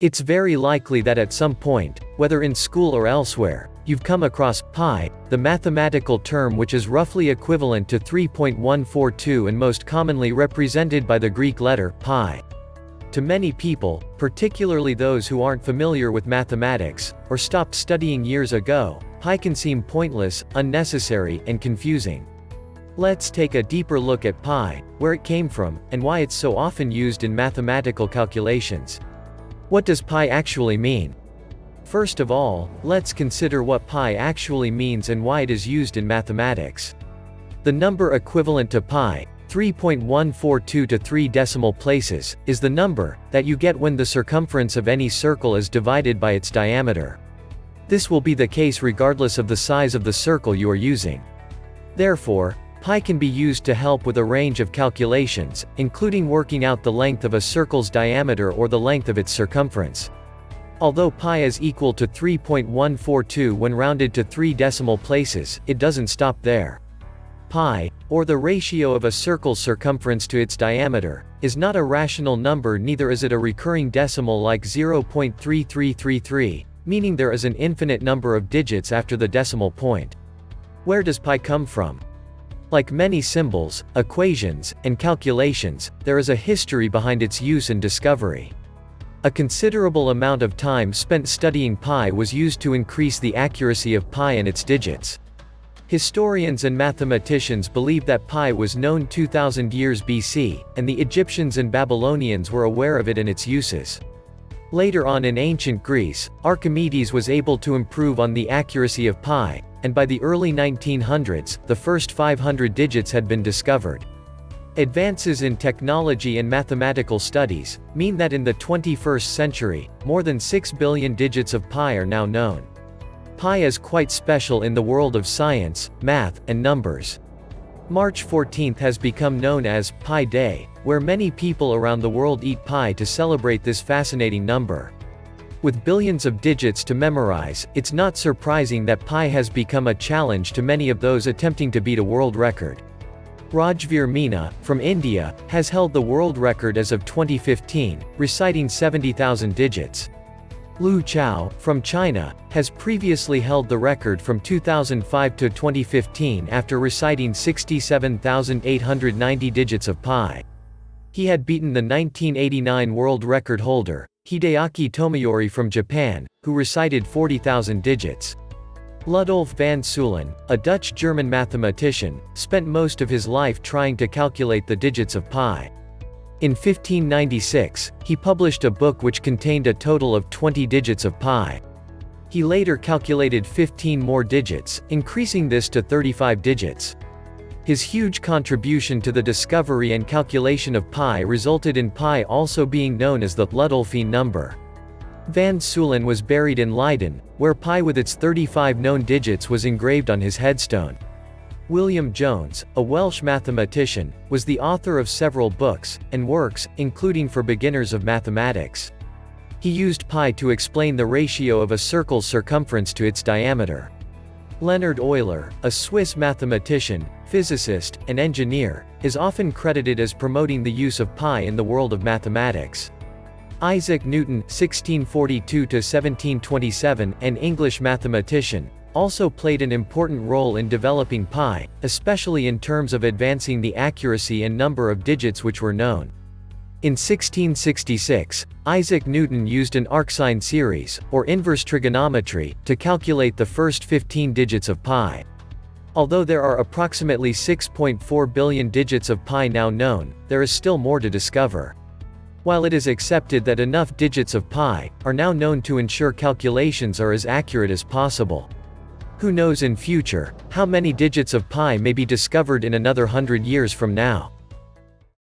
It's very likely that at some point, whether in school or elsewhere, you've come across pi, the mathematical term which is roughly equivalent to 3.142 and most commonly represented by the Greek letter pi. To many people, particularly those who aren't familiar with mathematics, or stopped studying years ago, pi can seem pointless, unnecessary, and confusing. Let's take a deeper look at pi, where it came from, and why it's so often used in mathematical calculations. What does pi actually mean? First of all, let's consider what pi actually means and why it is used in mathematics. The number equivalent to pi, 3.142 to 3 decimal places, is the number that you get when the circumference of any circle is divided by its diameter. This will be the case regardless of the size of the circle you are using. Therefore, Pi can be used to help with a range of calculations, including working out the length of a circle's diameter or the length of its circumference. Although pi is equal to 3.142 when rounded to 3 decimal places, it doesn't stop there. Pi, or the ratio of a circle's circumference to its diameter, is not a rational number neither is it a recurring decimal like 0.3333, meaning there is an infinite number of digits after the decimal point. Where does pi come from? Like many symbols, equations, and calculations, there is a history behind its use and discovery. A considerable amount of time spent studying pi was used to increase the accuracy of pi and its digits. Historians and mathematicians believe that pi was known 2000 years BC, and the Egyptians and Babylonians were aware of it and its uses. Later on in ancient Greece, Archimedes was able to improve on the accuracy of pi, and by the early 1900s, the first 500 digits had been discovered. Advances in technology and mathematical studies mean that in the 21st century, more than 6 billion digits of pi are now known. Pi is quite special in the world of science, math, and numbers. March 14 has become known as Pi Day, where many people around the world eat pie to celebrate this fascinating number. With billions of digits to memorize, it's not surprising that pi has become a challenge to many of those attempting to beat a world record. Rajveer Meena, from India, has held the world record as of 2015, reciting 70,000 digits. Lu Chao, from China, has previously held the record from 2005 to 2015 after reciting 67,890 digits of pi. He had beaten the 1989 world record holder, Hideaki Tomoyori from Japan, who recited 40,000 digits. Ludolf van Ceulen, a Dutch-German mathematician, spent most of his life trying to calculate the digits of pi. In 1596, he published a book which contained a total of 20 digits of pi. He later calculated 15 more digits, increasing this to 35 digits. His huge contribution to the discovery and calculation of pi resulted in pi also being known as the Ludolphine number. Van Ceulen was buried in Leiden, where pi with its 35 known digits was engraved on his headstone. William Jones, a Welsh mathematician, was the author of several books and works, including for beginners of mathematics. He used pi to explain the ratio of a circle's circumference to its diameter. Leonhard Euler, a Swiss mathematician, physicist, and engineer, is often credited as promoting the use of pi in the world of mathematics. Isaac Newton (1642–1727), an English mathematician, also played an important role in developing pi, especially in terms of advancing the accuracy and number of digits which were known. In 1666, Isaac Newton used an arcsine series, or inverse trigonometry, to calculate the first 15 digits of pi. Although there are approximately 6.4 billion digits of pi now known, there is still more to discover. While it is accepted that enough digits of pi are now known to ensure calculations are as accurate as possible. Who knows in future, how many digits of pi may be discovered in another hundred years from now.